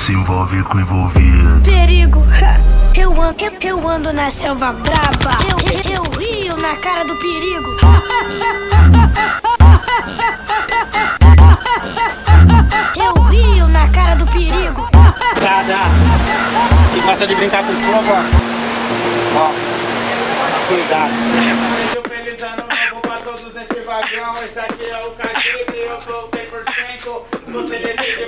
se envolve com envolvido. Perigo, eu ando, eu, eu ando na selva braba. Eu, eu, eu rio na cara do perigo. Eu rio na cara do perigo. Cada que gosta de brincar com fogo, ó. Cuidado. Felizando novo pra todos nesse vagão. Esse aqui é o Cajibre, eu sou 100%.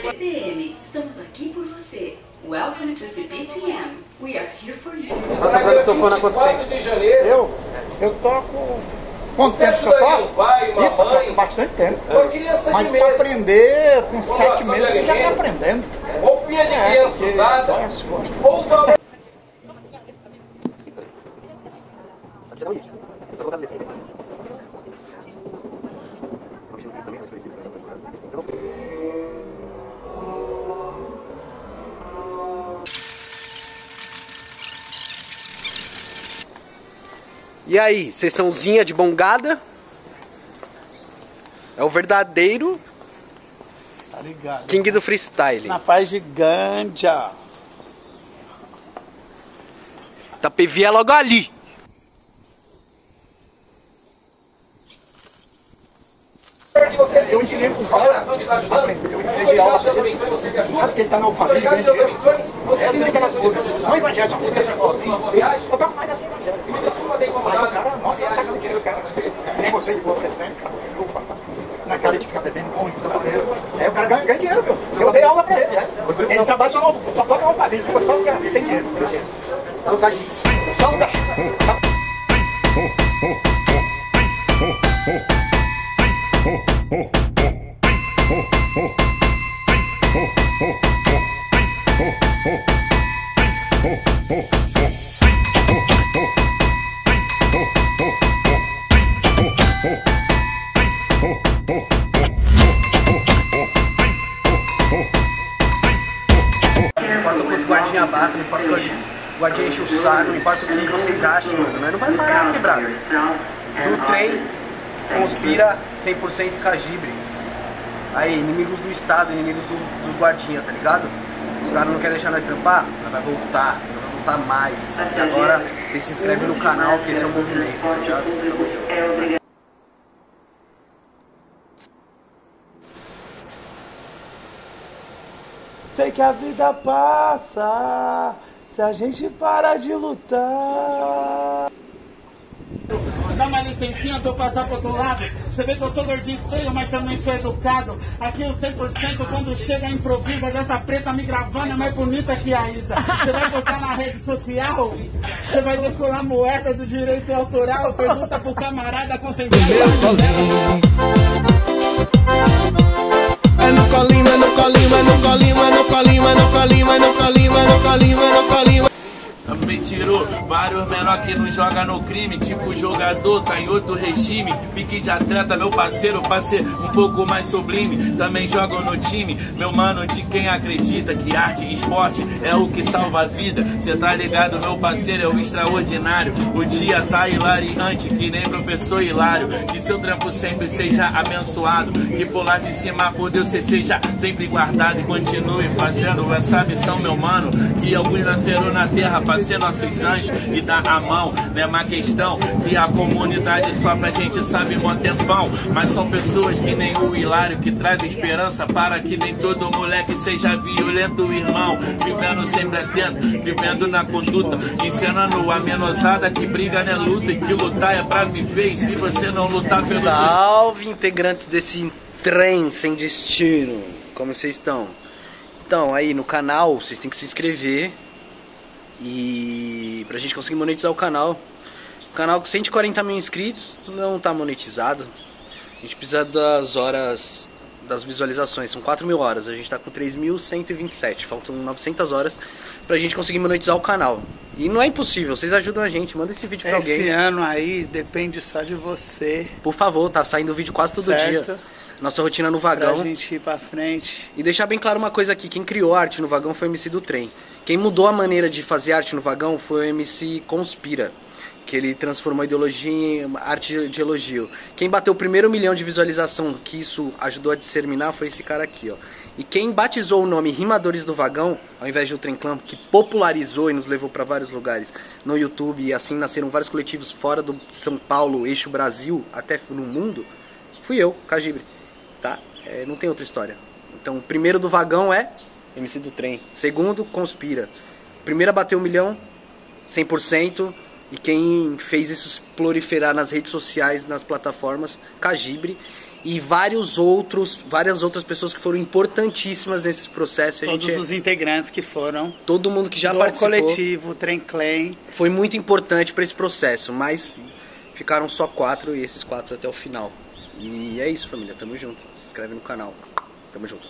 Você estamos aqui por você. Welcome to CPTM. We are here for you. Tá tocando sanfona há quanto tempo? de janeiro. Eu? Eu toco. Quanto Você tempo ajudaria toco? um pai, uma Ih, toco mãe? Bastante tempo. Uma criança Mas para aprender, com sete meses, você já está aprendendo. Roupinha de É, criança porque usada. dói as costas. Ou talvez. E aí, sessãozinha de bongada? É o verdadeiro Tá ligado? King do Freestyle. Na paz de ganja. Tapevi é logo ali. que você Eu ensinei pro a cara. oração de estar ajudando. Eu ensinei aula pra ele. sabe que ele tá na né? Deus abençoe. Você Eu sei aquelas condição de Não evangelho, essa música assim, Uma assim. viagem. Eu toco mais assim, evangelho. Aí o cara, nossa, tá aquele cara. Nem você de boa presença, cara. Chupa. Na cara de ficar bebendo muito, sabe? Aí o cara ganha, ganha dinheiro, meu. Eu dei aula pra ele, né? Ele trabalha só, só toca alfabeta, depois só o cara tem dinheiro. Tem dinheiro. Só o cachimbo. Guardinha bata, não importa quanto o guardinha enche o saco, não importa o que vocês acham, mano. Nós não vai parar, quebrado. Do trem, conspira 100% cajibre. Aí, inimigos do Estado, inimigos do- dos guardinha, tá ligado? Os caras não querem deixar nós trampar, nós vai voltar, nós vai voltar mais. E agora, vocês se inscrevem no canal, que esse é o movimento, tá ligado? Tamo junto. Sei que a vida passa se a gente para de lutar. Dá uma licencinha pra eu passar pro outro lado. Você vê que eu sou gordinho feio, mas também sou educado. Aqui o 100% quando chega improvisa dessa preta me gravando é mais bonita que a Isa. Você vai postar na rede social? Você vai descolar moeda do direito autoral? Pergunta pro camarada concentrado. Joga no crime. Tipo jogador, tá em outro regime. Pique de atleta, meu parceiro, pra ser um pouco mais sublime. Também jogo no time, meu mano, de quem acredita que arte e esporte é o que salva a vida. Cê tá ligado, meu parceiro, é o extraordinário. O dia tá hilariante, que nem professor Hilário. Que seu trampo sempre seja abençoado. Que por lá de cima, por Deus, cê seja sempre guardado. E continue fazendo essa missão, meu mano. Que alguns nasceram na terra pra ser nossos anjos e dar a mão. Uma questão que a comunidade só pra gente sabe manter pão. Mas são pessoas que nem o Hilário que traz esperança para que nem todo moleque seja violento, irmão. Vivendo sempre atento, vivendo na conduta, ensinando a menosada que briga não é luta e que lutar é pra viver. E se você não lutar pelo Salve integrantes desse trem sem destino. Como vocês estão? Então, aí no canal, vocês têm que se inscrever. E pra gente conseguir monetizar o canal. O canal com 140 mil inscritos não tá monetizado. A gente precisa das horas das visualizações, são 4 mil horas. A gente tá com 3.127. Faltam 900 horas pra gente conseguir monetizar o canal. E não é impossível, vocês ajudam a gente. Manda esse vídeo pra Esse alguém. ano aí depende só de você. Por favor, tá saindo vídeo quase todo certo? dia. Nossa rotina no Pra vagão. gente ir pra frente. E deixar bem claro uma coisa aqui, quem criou a arte no vagão foi o MC do trem. Quem mudou a maneira de fazer arte no vagão foi o MC Conspira, que ele transformou a ideologia em arte de elogio. Quem bateu o primeiro milhão de visualização, que isso ajudou a disseminar, foi esse cara aqui, ó. E quem batizou o nome Rimadores do Vagão, ao invés de o Trem Clã, que popularizou e nos levou para vários lugares no YouTube, e assim nasceram vários coletivos fora do São Paulo, eixo Brasil, até no mundo, fui eu, Cagibre. Tá? É, não tem outra história. Então, o primeiro do vagão é MC do Trem. Segundo, Conspira. Primeiro a bater um milhão, 100%. E quem fez isso proliferar nas redes sociais, nas plataformas, Cagibre e vários outros, várias outras pessoas que foram importantíssimas nesses processos. A Todos gente, os integrantes que foram todo mundo que já do participou coletivo Trem Clan. foi muito importante para esse processo, mas ficaram só quatro e esses quatro até o final. E é isso, família. Tamo junto. Se inscreve no canal. Tamo junto.